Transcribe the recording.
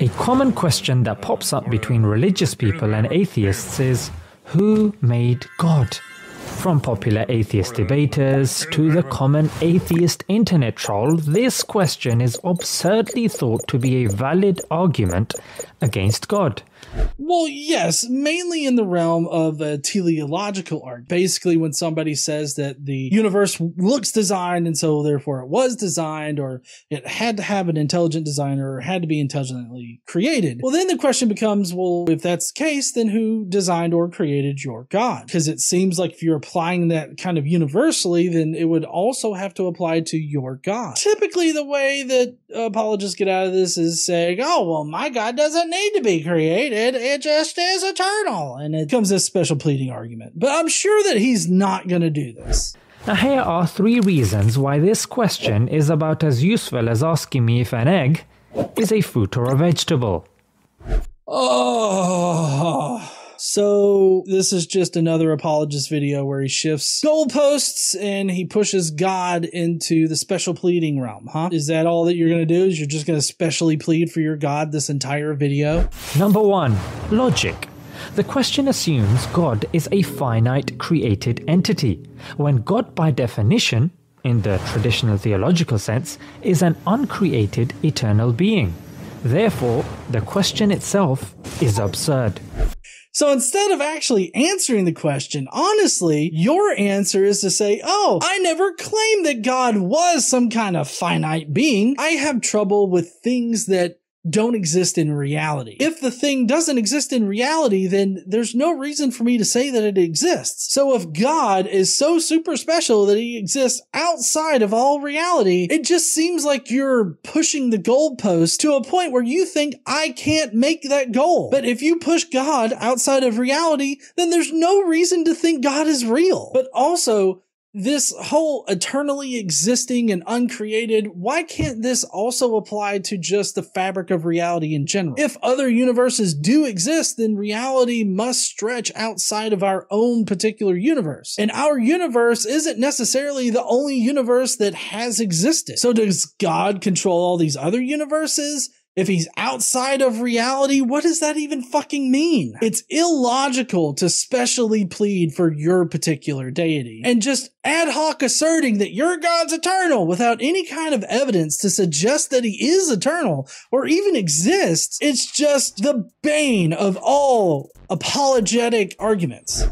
A common question that pops up between religious people and atheists is who made God? From popular atheist debaters to the common atheist internet troll, this question is absurdly thought to be a valid argument against God. Well, yes, mainly in the realm of a teleological art. Basically, when somebody says that the universe looks designed and so therefore it was designed or it had to have an intelligent designer or had to be intelligently created. Well, then the question becomes, well, if that's the case, then who designed or created your God? Because it seems like if you're applying that kind of universally, then it would also have to apply to your God. Typically, the way that apologists get out of this is saying, oh, well, my God doesn't need to be created it just is eternal. And it becomes this special pleading argument. But I'm sure that he's not going to do this. Now, here are three reasons why this question is about as useful as asking me if an egg is a fruit or a vegetable. Oh. So this is just another apologist video where he shifts goalposts and he pushes God into the special pleading realm, huh? Is that all that you're going to do? Is you're just going to specially plead for your God this entire video? Number one, logic. The question assumes God is a finite created entity, when God, by definition, in the traditional theological sense, is an uncreated eternal being. Therefore, the question itself is absurd. So instead of actually answering the question, honestly, your answer is to say, Oh, I never claimed that God was some kind of finite being. I have trouble with things that don't exist in reality. If the thing doesn't exist in reality, then there's no reason for me to say that it exists. So if God is so super special that he exists outside of all reality, it just seems like you're pushing the goalpost to a point where you think I can't make that goal. But if you push God outside of reality, then there's no reason to think God is real. But also, this whole eternally existing and uncreated, why can't this also apply to just the fabric of reality in general? If other universes do exist, then reality must stretch outside of our own particular universe. And our universe isn't necessarily the only universe that has existed. So does God control all these other universes? If he's outside of reality, what does that even fucking mean? It's illogical to specially plead for your particular deity and just ad hoc asserting that your God's eternal without any kind of evidence to suggest that he is eternal or even exists. It's just the bane of all apologetic arguments.